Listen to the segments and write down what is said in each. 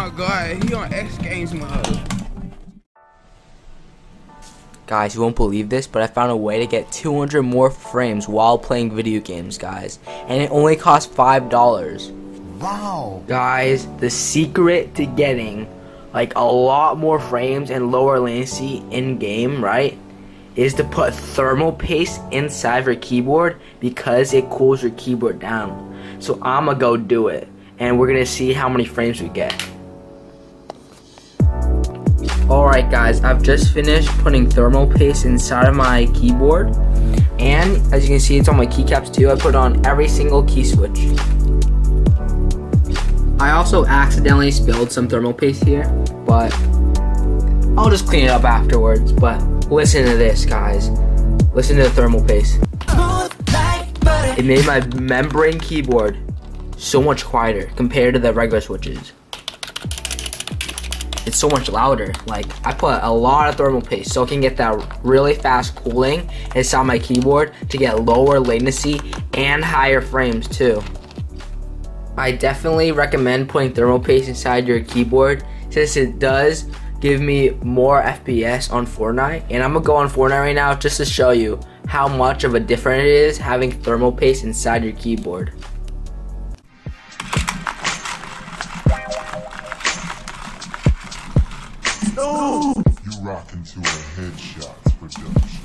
my god, he on X Games mode. Guys, you won't believe this, but I found a way to get 200 more frames while playing video games, guys. And it only costs $5. Wow. Guys, the secret to getting like a lot more frames and lower latency in game, right? Is to put thermal paste inside your keyboard because it cools your keyboard down. So I'ma go do it. And we're gonna see how many frames we get. Alright guys, I've just finished putting thermal paste inside of my keyboard. And as you can see, it's on my keycaps too. I put on every single key switch. I also accidentally spilled some thermal paste here, but I'll just clean it up afterwards. But listen to this, guys. Listen to the thermal paste. It made my membrane keyboard so much quieter compared to the regular switches it's so much louder. Like I put a lot of thermal paste so I can get that really fast cooling inside my keyboard to get lower latency and higher frames too. I definitely recommend putting thermal paste inside your keyboard since it does give me more FPS on Fortnite and I'm gonna go on Fortnite right now just to show you how much of a difference it is having thermal paste inside your keyboard. Rock into a headshots production.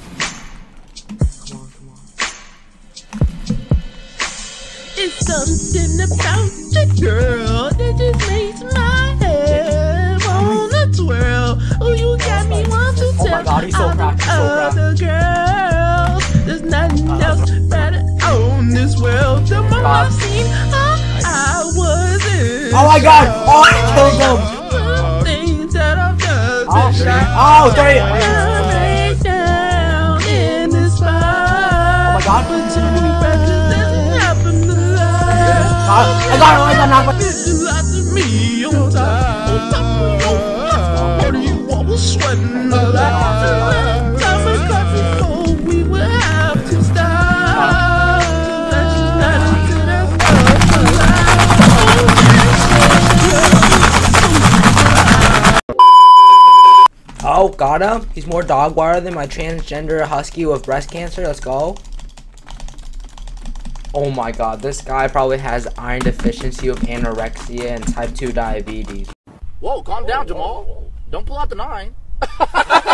Come on, come on. It's something about the girl that just makes my head wanna twirl. Oh, you got me want to Oh tell my God, he's so all proud, he's so proud. other girls. There's nothing else better on this world. The more Stop. I've seen, oh, I was in. Oh my god! Oh, I killed them! Oh, three! Oh my god! Oh my god! Knock my- It's Oh, got him. He's more dog water than my transgender husky with breast cancer. Let's go. Oh my god, this guy probably has iron deficiency with anorexia and type 2 diabetes. Whoa, calm down, Jamal. Don't pull out the nine.